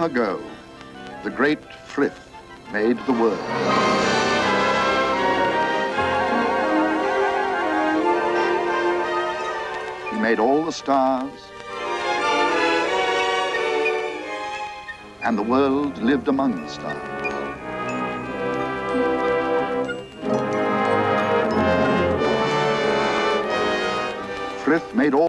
Ago, the great Frith made the world. He made all the stars, and the world lived among the stars. Frith made all